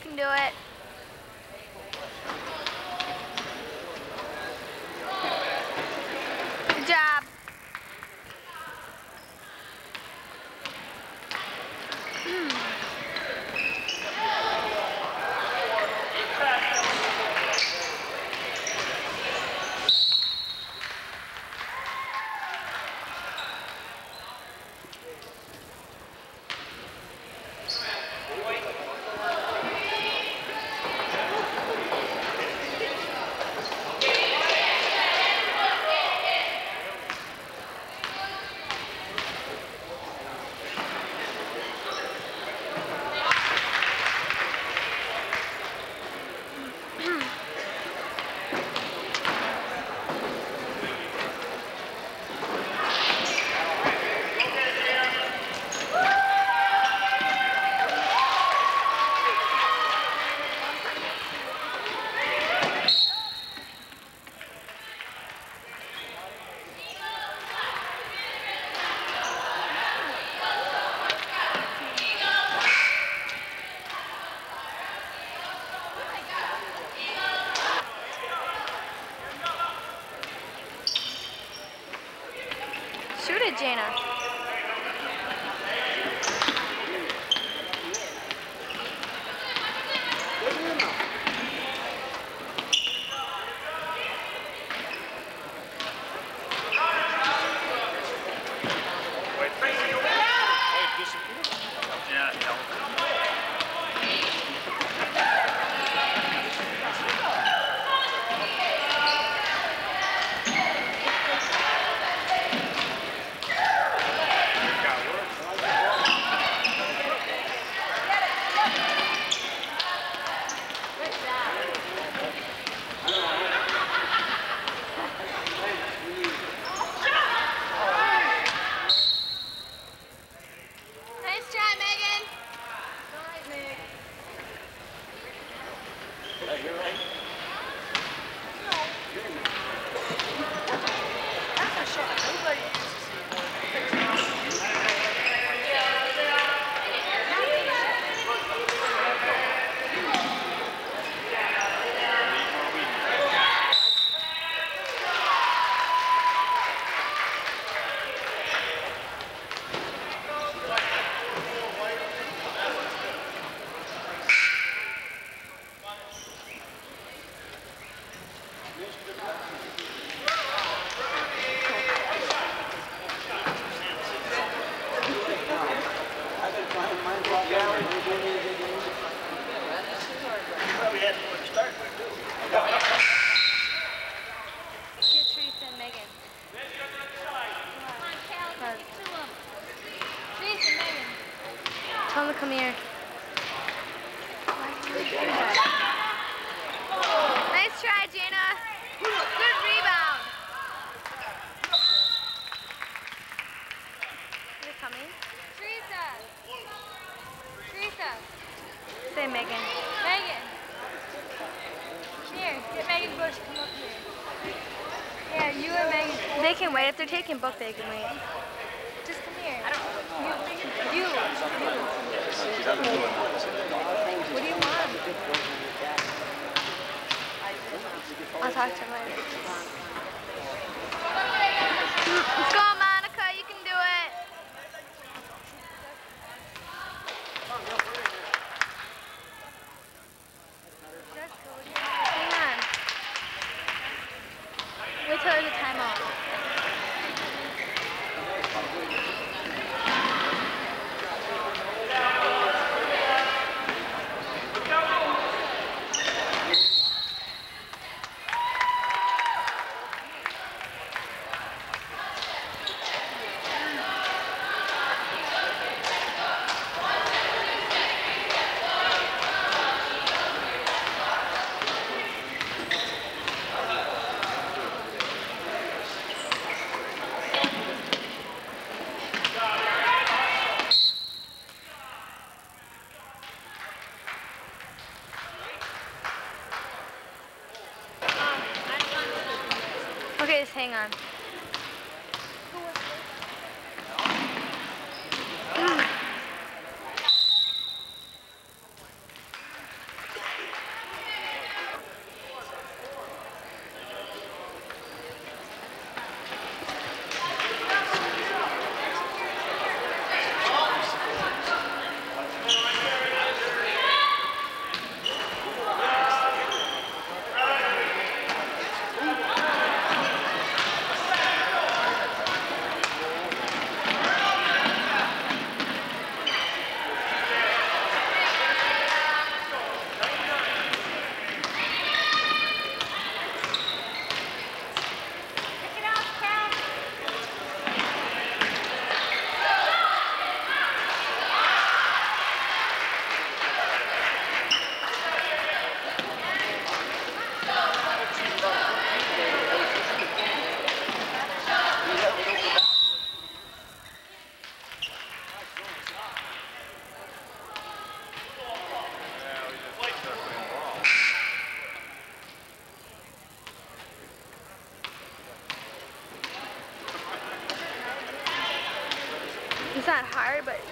can do it. Jana. they're taking book bags away. Hang on. hard, but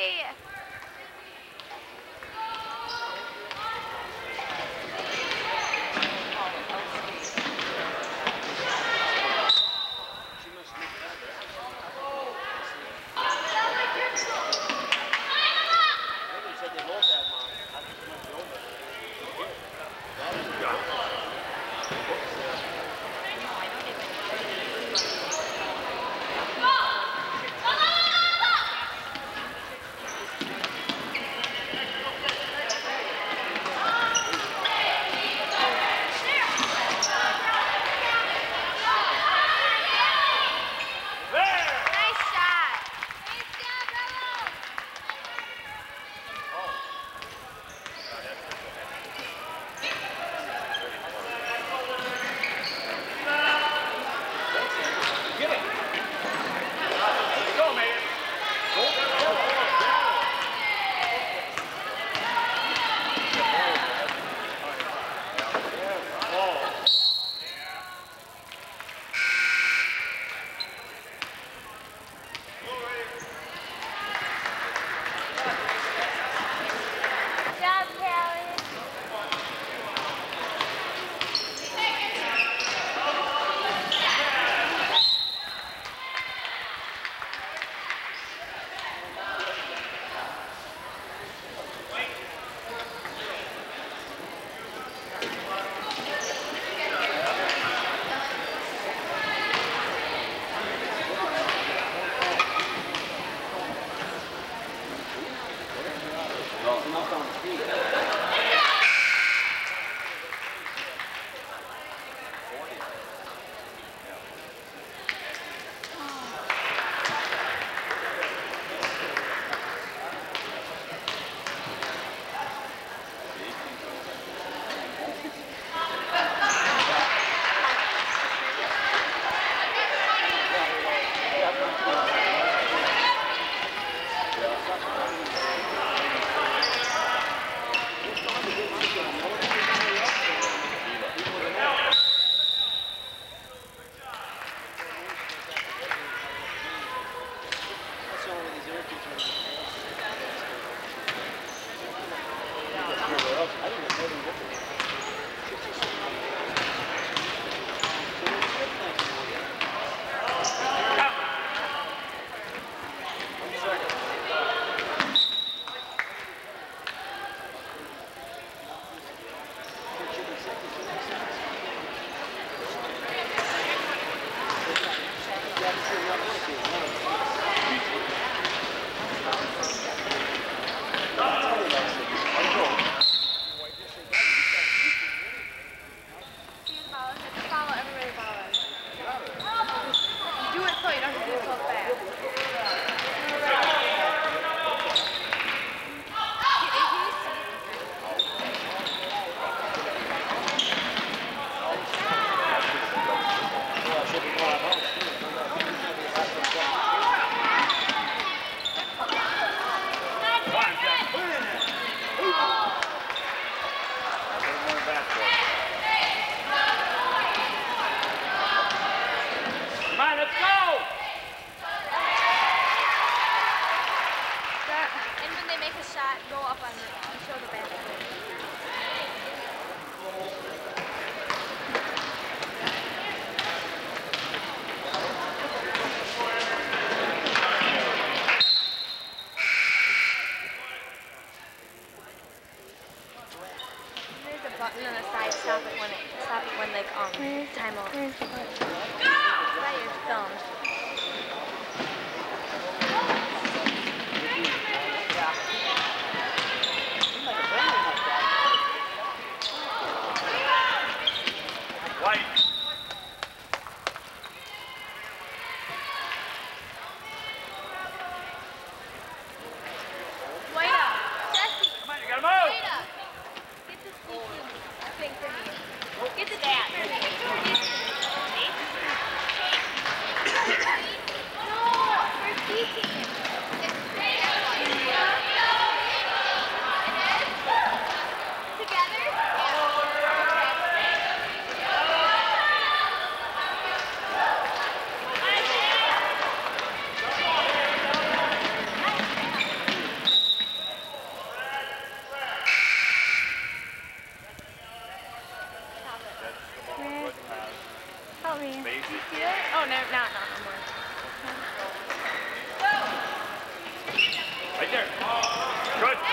Callie! nowhere else. I didn't know they were amazing. Oh, no, not, not no more. Right there. Good.